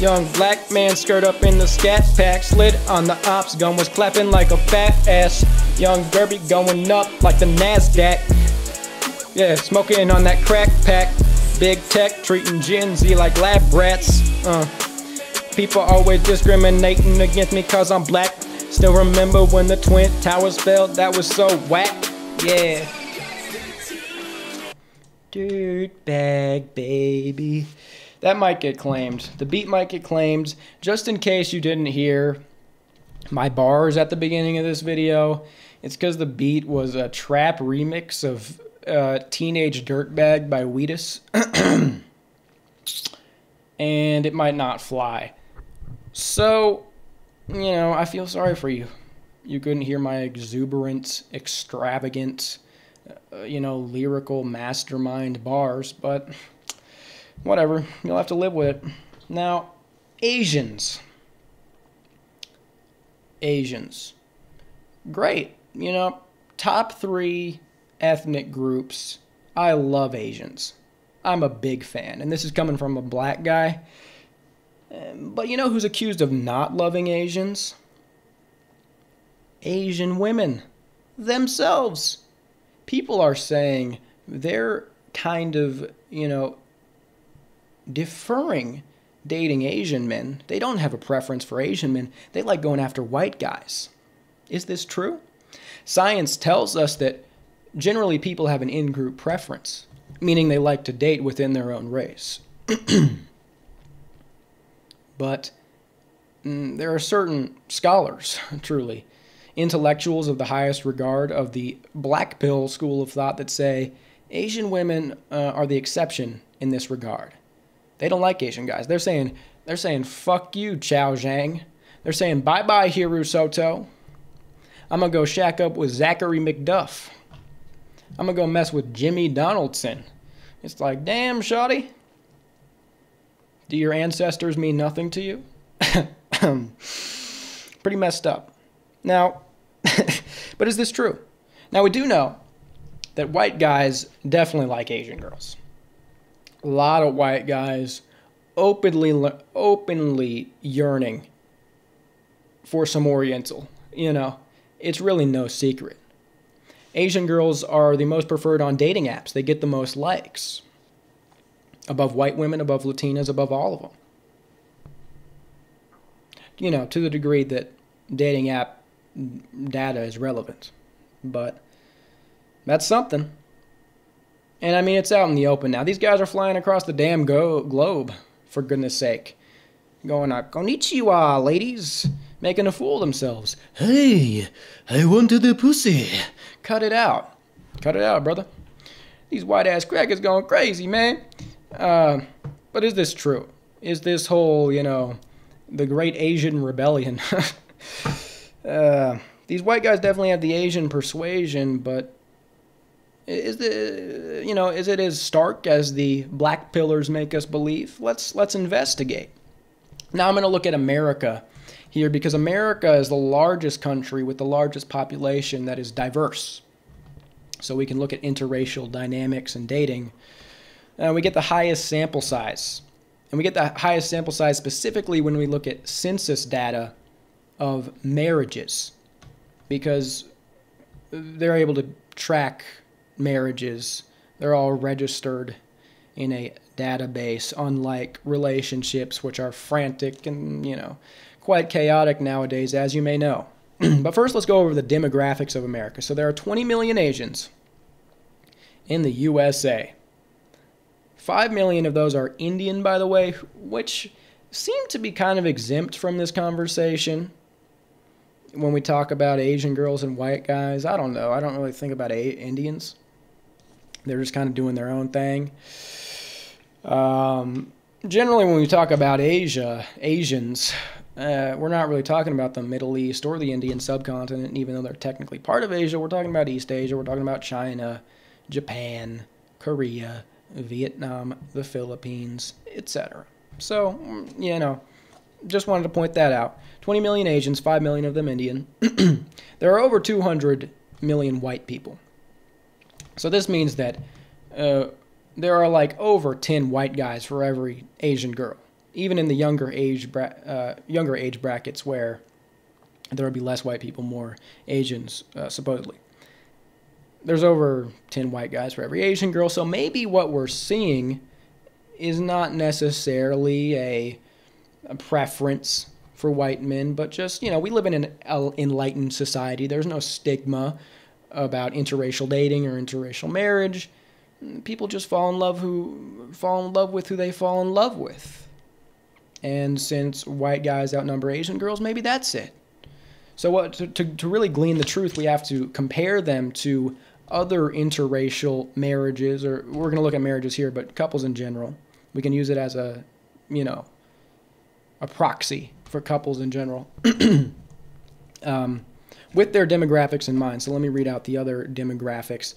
Young black man skirt up in the scat pack, slid on the ops gun, was clapping like a fat ass. Young derby going up like the NASDAQ. Yeah, smoking on that crack pack. Big tech treating Gen Z like lab rats. Uh, people always discriminating against me cause I'm black. Still remember when the Twin Towers fell? That was so whack. Yeah. Dirtbag baby. That might get claimed. The beat might get claimed. Just in case you didn't hear my bars at the beginning of this video, it's because the beat was a trap remix of uh, Teenage Dirtbag by Wheatus. and it might not fly. So, you know, I feel sorry for you. You couldn't hear my exuberant, extravagant, uh, you know, lyrical mastermind bars, but whatever. You'll have to live with it. Now, Asians. Asians. Great. You know, top three ethnic groups. I love Asians. I'm a big fan. And this is coming from a black guy. But you know who's accused of not loving Asians? Asian women themselves. People are saying they're kind of, you know, deferring dating Asian men. They don't have a preference for Asian men. They like going after white guys. Is this true? Science tells us that generally people have an in group preference, meaning they like to date within their own race. but mm, there are certain scholars, truly, intellectuals of the highest regard of the black pill school of thought that say Asian women uh, are the exception in this regard. They don't like Asian guys. They're saying they're saying fuck you, Chao Zhang. They're saying bye bye, Hiroo Soto. I'm gonna go shack up with Zachary McDuff. I'm gonna go mess with Jimmy Donaldson. It's like, damn, shoddy. Do your ancestors mean nothing to you? Pretty messed up. Now, but is this true? Now, we do know that white guys definitely like Asian girls a lot of white guys openly openly yearning for some oriental you know? It's really no secret. Asian girls are the most preferred on dating apps. They get the most likes. Above white women above latinas above all of them you know to the degree that dating app data is relevant. But that's something and I mean, it's out in the open now. These guys are flying across the damn go- globe, for goodness sake. Going out, konnichiwa, ladies. Making a fool of themselves. Hey, I wanted the pussy. Cut it out. Cut it out, brother. These white ass crackers going crazy, man. Uh, but is this true? Is this whole, you know, the great Asian rebellion? uh, these white guys definitely have the Asian persuasion, but is the you know is it as stark as the black pillars make us believe? Let's let's investigate. Now I'm going to look at America here because America is the largest country with the largest population that is diverse. So we can look at interracial dynamics and dating. Uh, we get the highest sample size. And we get the highest sample size specifically when we look at census data of marriages because they're able to track marriages. They're all registered in a database, unlike relationships, which are frantic and, you know, quite chaotic nowadays, as you may know. but first, let's go over the demographics of America. So there are 20 million Asians in the USA. 5 million of those are Indian, by the way, which seem to be kind of exempt from this conversation when we talk about Asian girls and white guys. I don't know. I don't really think about Indians. They're just kind of doing their own thing. Um, generally, when we talk about Asia, Asians, uh, we're not really talking about the Middle East or the Indian subcontinent, even though they're technically part of Asia. We're talking about East Asia. We're talking about China, Japan, Korea, Vietnam, the Philippines, etc. So, mm, you know, just wanted to point that out. 20 million Asians, 5 million of them Indian. there are over 200 million white people. So this means that uh, there are like over 10 white guys for every Asian girl. even in the younger age uh, younger age brackets where there would be less white people, more Asians, uh, supposedly. There's over 10 white guys for every Asian girl, so maybe what we're seeing is not necessarily a, a preference for white men, but just, you know, we live in an enlightened society. There's no stigma about interracial dating or interracial marriage. People just fall in love who fall in love with who they fall in love with. And since white guys outnumber Asian girls, maybe that's it. So what to, to, to really glean the truth, we have to compare them to other interracial marriages, or we're going to look at marriages here, but couples in general. We can use it as a, you know, a proxy for couples in general. um, with their demographics in mind. So let me read out the other demographics.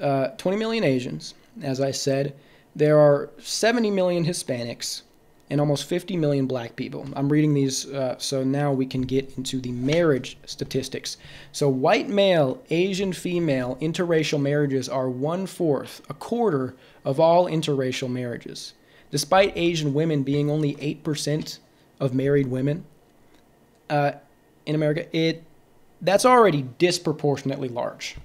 Uh, 20 million Asians, as I said. There are 70 million Hispanics and almost 50 million black people. I'm reading these uh, so now we can get into the marriage statistics. So, white male, Asian female interracial marriages are one fourth, a quarter of all interracial marriages. Despite Asian women being only 8% of married women uh, in America, it that's already disproportionately large.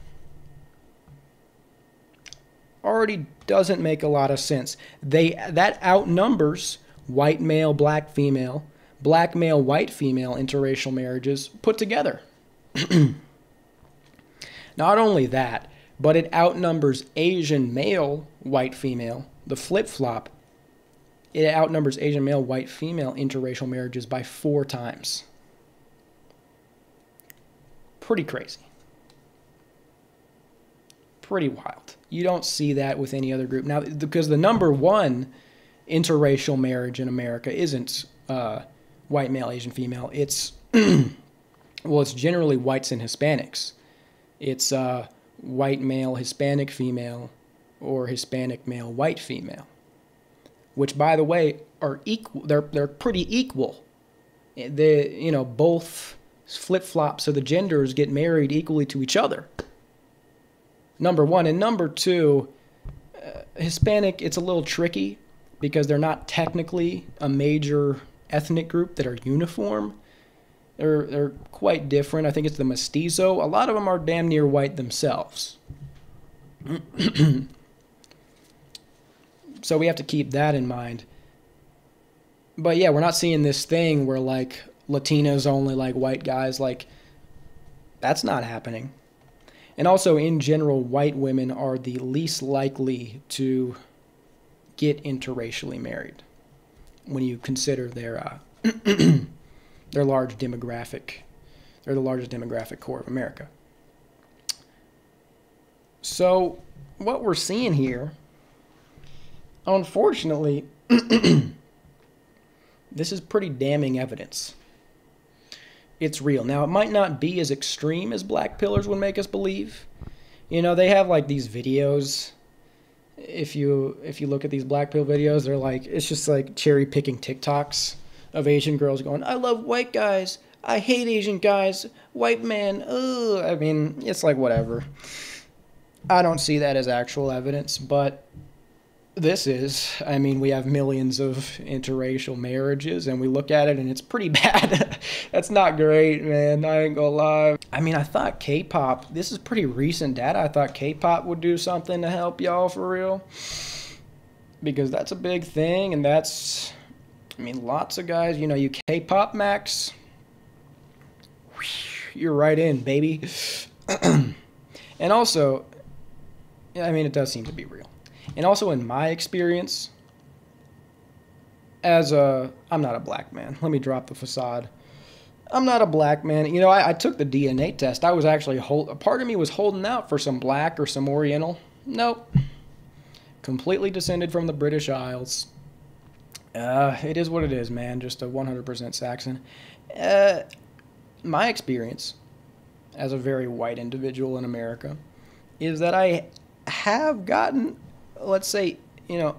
Already doesn't make a lot of sense. They that outnumbers white male, black female, black male, white female interracial marriages put together. Not only that, but it outnumbers Asian male, white female, the flip flop. It outnumbers Asian male, white female interracial marriages by four times. Pretty crazy. Pretty wild. You don't see that with any other group. Now, because the number one interracial marriage in America isn't uh, white male, Asian female. It's well, it's generally whites and Hispanics. It's uh, white male, Hispanic female, or Hispanic male, white female. Which, by the way, are equal. They're they're pretty equal. They you know both flip flops so the genders get married equally to each other. Number one and number two, uh, Hispanic. It's a little tricky because they're not technically a major ethnic group that are uniform. They're, they're quite different. I think it's the mestizo. A lot of them are damn near white themselves. so we have to keep that in mind. But yeah, we're not seeing this thing where like Latinos only like white guys. Like, that's not happening. And also, in general, white women are the least likely to get interracially married when you consider their uh, their large demographic. They're the largest demographic core of America. So, what we're seeing here, unfortunately, this is pretty damning evidence. It's real. Now, it might not be as extreme as black pillars would make us believe. You know, they have like these videos if you if you look at these black pill videos, they're like it's just like cherry picking TikToks of Asian girls going, "I love white guys. I hate Asian guys. White man. Ugh." I mean, it's like whatever. I don't see that as actual evidence, but this is. I mean, we have millions of interracial marriages, and we look at it, and it's pretty bad. That's not great, man. I ain't gonna lie. I mean, I thought K-pop. This is pretty recent data. I thought K-pop would do something to help y'all for real, because that's a big thing, and that's. I mean, lots of guys. You know, you K-pop max. You're right in, baby. and also, I mean, it does seem to be real and also in my experience as a i'm not a black man. Let me drop the facade. I'm not a black man. You know i, I took the dna test. I was actually hold, a part of me was holding out for some black or some oriental. Nope. Completely descended from the british isles. Uh, it is what it is man. Just a 100% saxon. Uh, my experience as a very white individual in america is that i have gotten let's say, you know,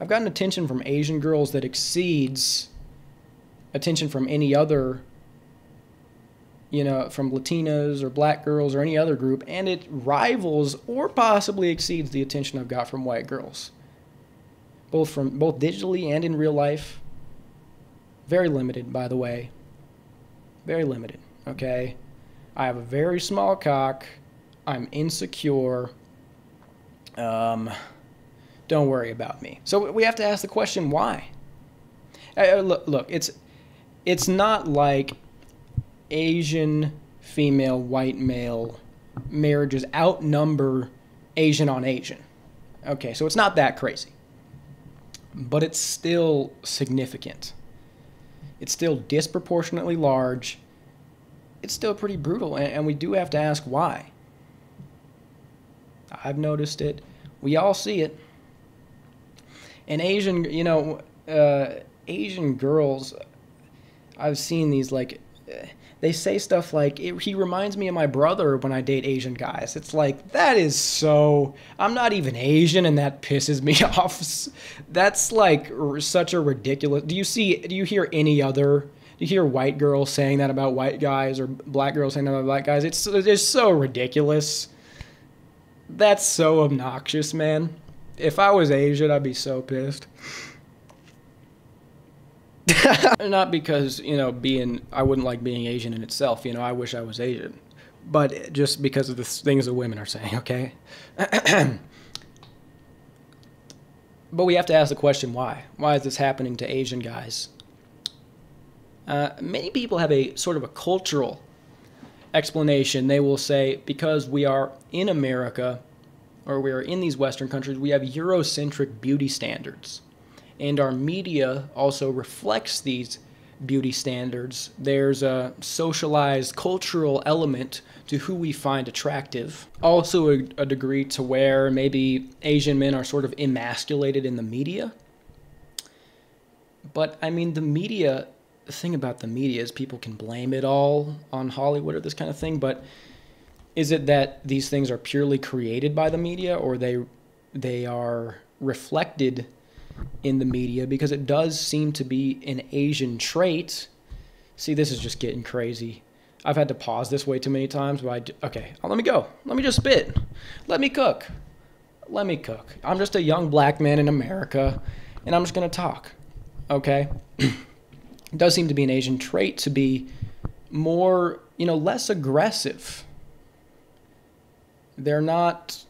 I've gotten attention from Asian girls that exceeds attention from any other, you know, from Latinas or black girls or any other group, and it rivals or possibly exceeds the attention I've got from white girls. Both from both digitally and in real life. Very limited, by the way. Very limited, okay? I have a very small cock. I'm insecure. Um, don't worry about me. So we have to ask the question why? Uh, look, look, it's it's not like Asian female white male marriages outnumber Asian on Asian. Okay, so it's not that crazy. But it's still significant. It's still disproportionately large. It's still pretty brutal, and, and we do have to ask why. I've noticed it. We all see it. And Asian, you know, uh, Asian girls, I've seen these like they say stuff like he reminds me of my brother when I date Asian guys. It's like that is so I'm not even Asian and that pisses me off. That's like such a ridiculous. Do you see do you hear any other do you hear white girls saying that about white guys or black girls saying that about black guys? It's it's so ridiculous. That's so obnoxious, man. If I was Asian, I'd be so pissed. Not because, you know, being, I wouldn't like being Asian in itself. You know, I wish I was Asian. But just because of the things that women are saying, okay? but we have to ask the question why? Why is this happening to Asian guys? Uh, many people have a sort of a cultural explanation. They will say because we are in America or we are in these Western countries, we have Eurocentric beauty standards and our media also reflects these beauty standards. There's a socialized cultural element to who we find attractive. Also, a, a, degree to where maybe Asian men are sort of emasculated in the media. But I mean, the media, the thing about the media is people can blame it all on Hollywood or this kind of thing, but is it that these things are purely created by the media or they they are reflected in the media because it does seem to be an Asian trait. See, this is just getting crazy. I've had to pause this way too many times, but I do, okay, let me go. Let me just spit. Let me cook. Let me cook. I'm just a young black man in America, and I'm just gonna talk. Okay. it does seem to be an Asian trait to be more, you know, less aggressive. They're not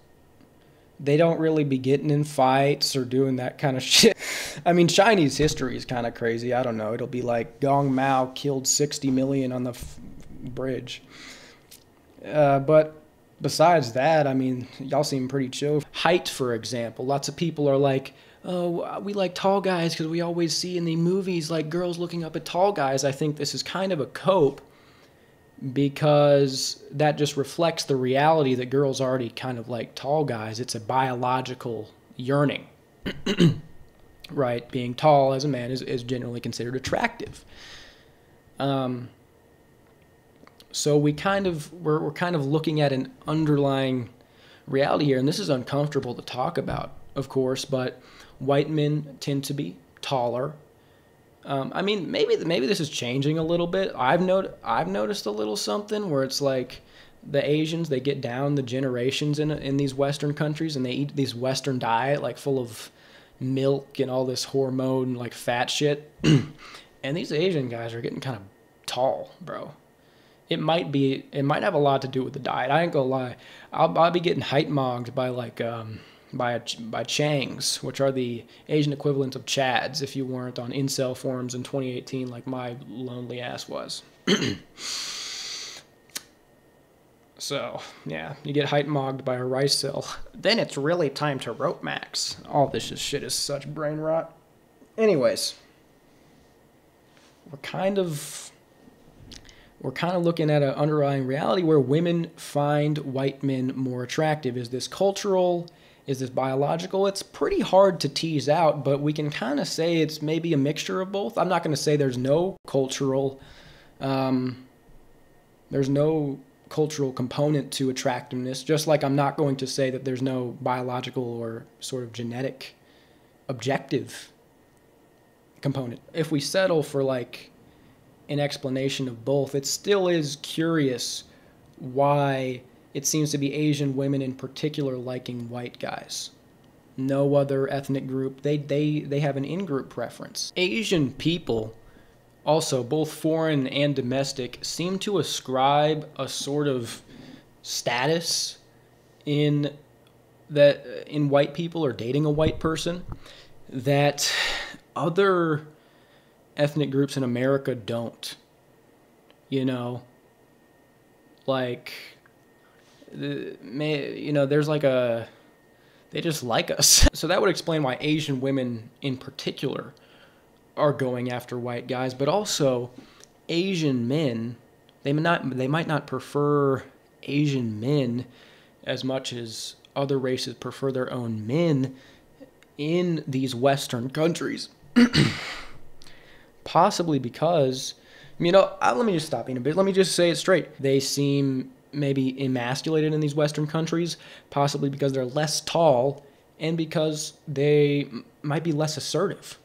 they don't really be getting in fights or doing that kind of shit. I mean, Chinese history is kind of crazy. I don't know. It'll be like Gong Mao killed 60 million on the f- bridge. Uh, but besides that, I mean, y'all seem pretty chill. Height, for example. Lots of people are like, oh, we like tall guys because we always see in the movies like girls looking up at tall guys. I think this is kind of a cope because that just reflects the reality that girls already kind of like tall guys. It's a biological yearning. right? Being tall as a man is, is generally considered attractive. Um, so we kind of we're, we're kind of looking at an underlying reality here, and this is uncomfortable to talk about, of course, but white men tend to be taller um, I mean, maybe maybe this is changing a little bit. I've not I've noticed a little something where it's like the Asians they get down the generations in in these Western countries and they eat these Western diet like full of milk and all this hormone like fat shit, and these Asian guys are getting kind of tall, bro. It might be it might have a lot to do with the diet. I ain't gonna lie. I'll I'll be getting height mogged by like um by by Changs, which are the Asian equivalent of Chads, if you weren't on incel forums in 2018 like my lonely ass was. so yeah, you get height mogged by a rice cell. Then it's really time to rope max. All this shit is such brain rot. Anyways, we're kind of we're kind of looking at an underlying reality where women find white men more attractive. Is this cultural? Is this biological? It's pretty hard to tease out, but we can kind of say it's maybe a mixture of both. I'm not going to say there's no cultural, um, there's no cultural component to attractiveness, just like I'm not going to say that there's no biological or sort of genetic objective component. If we settle for like an explanation of both, it still is curious why it seems to be Asian women in particular liking white guys. No other ethnic group. They they they have an in-group preference. Asian people also both foreign and domestic seem to ascribe a sort of status in that in white people or dating a white person that other ethnic groups in America don't. You know, like may you know there's like a they just like us. So that would explain why Asian women in particular are going after white guys, but also Asian men, they might not they might not prefer Asian men as much as other races prefer their own men in these western countries. Possibly because you know, uh, let me just stop being a bit. Let me just say it straight. They seem maybe emasculated in these Western countries, possibly because they're less tall and because they might be less assertive.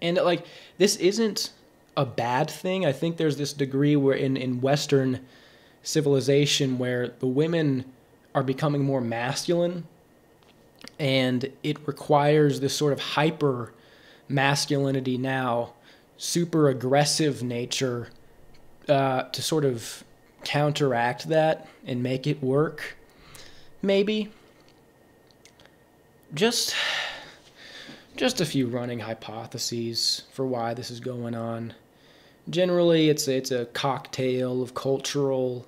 And like, this isn't a bad thing. I think there's this degree where in, in Western civilization where the women are becoming more masculine and it requires this sort of hyper masculinity now, super aggressive nature uh, to sort of counteract that and make it work. Maybe. Just just a few running hypotheses for why this is going on. Generally, it's it's a cocktail of cultural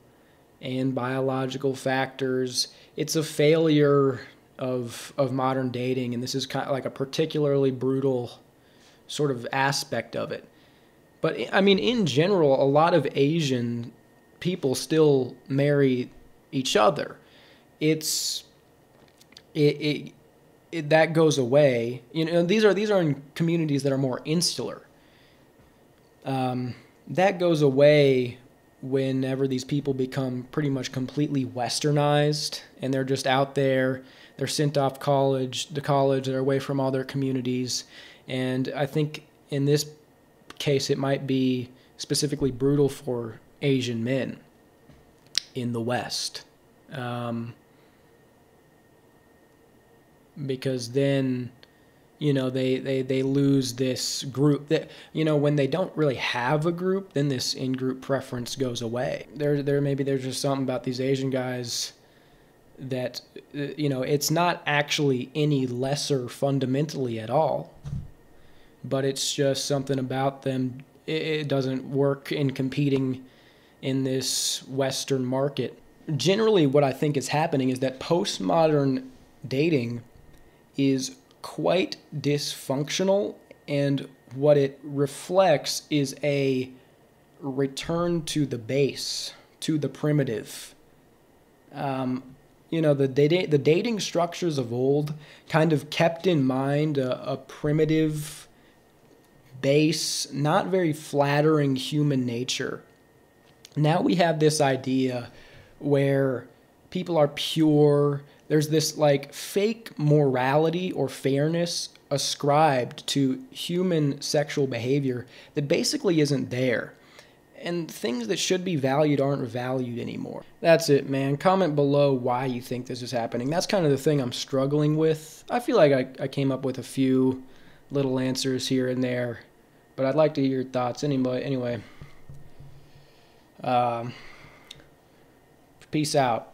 and biological factors. It's a failure of of modern dating, and this is kind of like a particularly brutal sort of aspect of it. But I mean, in general, a lot of Asian people still marry each other. It's it, it, it that goes away. You know, these are these are in communities that are more insular. Um, that goes away whenever these people become pretty much completely westernized and they're just out there they're sent off college the college they're away from all their communities and i think in this case it might be specifically brutal for Asian men in the West. Um, because then you know they, they they lose this group that you know when they don't really have a group then this in-group preference goes away there there maybe there's just something about these asian guys that uh, you know it's not actually any lesser fundamentally at all but it's just something about them it doesn't work in competing in this Western market. Generally, what I think is happening is that postmodern dating is quite dysfunctional, and what it reflects is a return to the base, to the primitive. Um, you know, the, dating, the dating structures of old kind of kept in mind a, a primitive, base, not very flattering human nature now we have this idea where people are pure. There's this like fake morality or fairness ascribed to human sexual behavior that basically isn't there. And things that should be valued aren't valued anymore. That's it, man. Comment below why you think this is happening. That's kind of the thing I'm struggling with. I feel like I, I came up with a few little answers here and there, but I'd like to hear your thoughts anyway. Anyway. Um, peace out.